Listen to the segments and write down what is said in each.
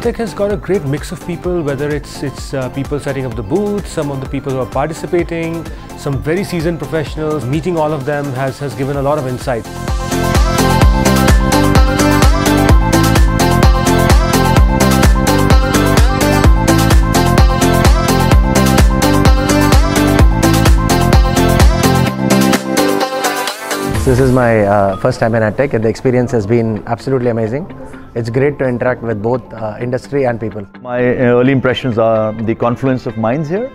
AdTech has got a great mix of people, whether it's it's uh, people setting up the booth, some of the people who are participating, some very seasoned professionals. Meeting all of them has, has given a lot of insight. This is my uh, first time in AdTech and the experience has been absolutely amazing. It's great to interact with both uh, industry and people. My early impressions are the confluence of minds here,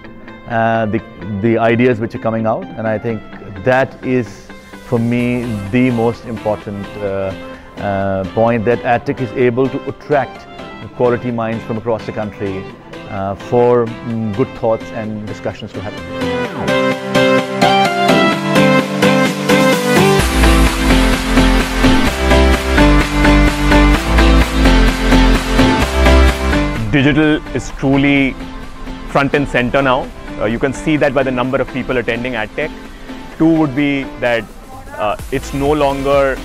uh, the, the ideas which are coming out and I think that is for me the most important uh, uh, point that AdTech is able to attract quality minds from across the country uh, for mm, good thoughts and discussions to happen. Digital is truly front and center now. Uh, you can see that by the number of people attending AdTech. Two would be that uh, it's no longer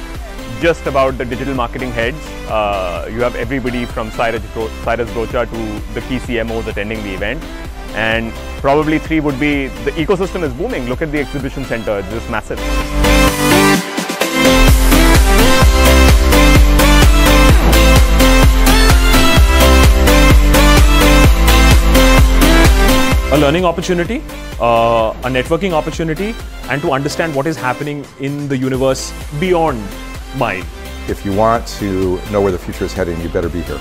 just about the digital marketing heads. Uh, you have everybody from Cyrus, Cyrus Broacha to the key CMOs attending the event. And probably three would be the ecosystem is booming. Look at the exhibition center, it's just massive. A learning opportunity, uh, a networking opportunity, and to understand what is happening in the universe beyond mine. If you want to know where the future is heading, you better be here.